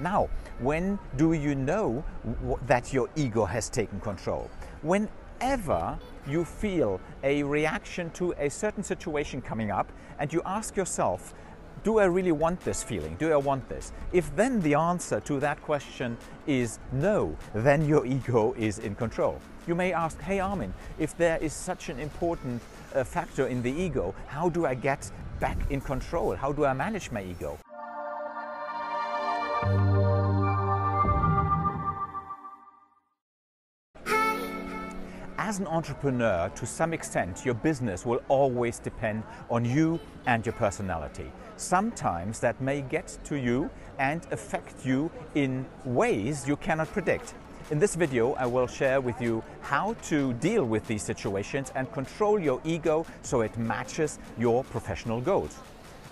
Now, when do you know that your ego has taken control? Whenever you feel a reaction to a certain situation coming up and you ask yourself, do I really want this feeling? Do I want this? If then the answer to that question is no, then your ego is in control. You may ask, hey Armin, if there is such an important uh, factor in the ego, how do I get back in control? How do I manage my ego? As an entrepreneur, to some extent, your business will always depend on you and your personality. Sometimes that may get to you and affect you in ways you cannot predict. In this video, I will share with you how to deal with these situations and control your ego so it matches your professional goals.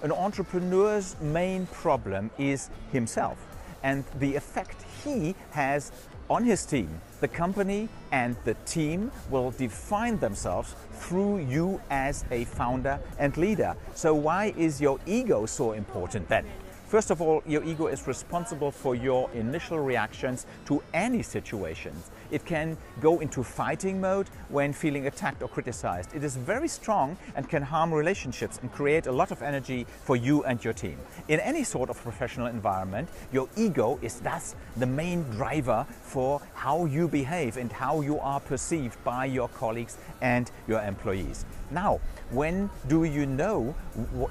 An entrepreneur's main problem is himself and the effect he has on his team. The company and the team will define themselves through you as a founder and leader. So why is your ego so important then? First of all, your ego is responsible for your initial reactions to any situations. It can go into fighting mode when feeling attacked or criticized. It is very strong and can harm relationships and create a lot of energy for you and your team. In any sort of professional environment, your ego is thus the main driver for how you behave and how you are perceived by your colleagues and your employees. Now, when do you know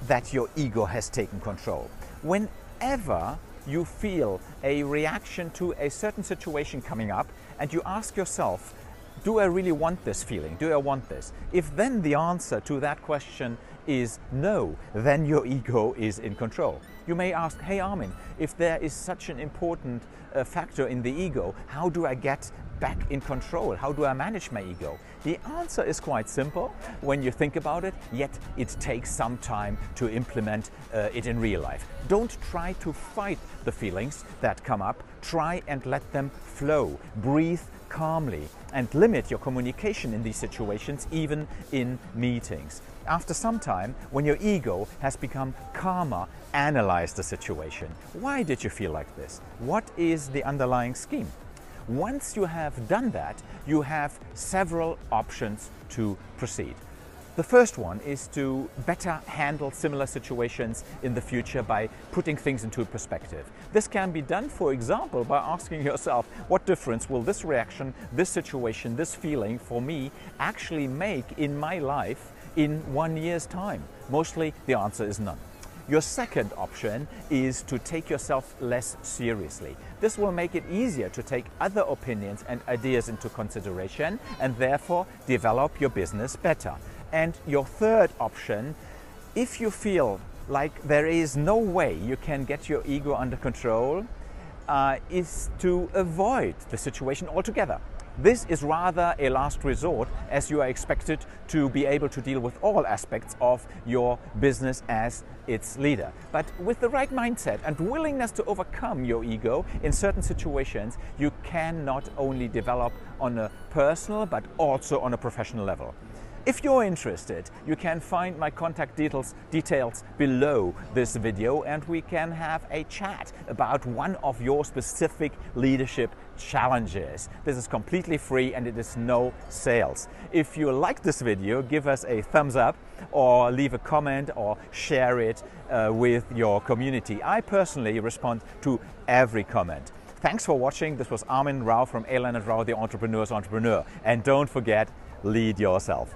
that your ego has taken control? Whenever you feel a reaction to a certain situation coming up and you ask yourself, do I really want this feeling? Do I want this? If then the answer to that question is no, then your ego is in control. You may ask, hey Armin, if there is such an important uh, factor in the ego, how do I get back in control? How do I manage my ego? The answer is quite simple when you think about it, yet it takes some time to implement uh, it in real life. Don't try to fight the feelings that come up, try and let them flow. Breathe calmly and limit your communication in these situations, even in meetings. After some time, when your ego has become calmer, analyze the situation. Why did you feel like this? What is the underlying scheme? Once you have done that, you have several options to proceed. The first one is to better handle similar situations in the future by putting things into perspective. This can be done, for example, by asking yourself, what difference will this reaction, this situation, this feeling for me actually make in my life in one year's time? Mostly the answer is none. Your second option is to take yourself less seriously. This will make it easier to take other opinions and ideas into consideration and therefore develop your business better. And your third option, if you feel like there is no way you can get your ego under control, uh, is to avoid the situation altogether. This is rather a last resort as you are expected to be able to deal with all aspects of your business as its leader. But with the right mindset and willingness to overcome your ego in certain situations, you can not only develop on a personal but also on a professional level. If you're interested, you can find my contact details, details below this video and we can have a chat about one of your specific leadership challenges. This is completely free and it is no sales. If you like this video, give us a thumbs up or leave a comment or share it uh, with your community. I personally respond to every comment. Thanks for watching. This was Armin Rau from A. Leonard Rau, the Entrepreneur's Entrepreneur. And don't forget, lead yourself.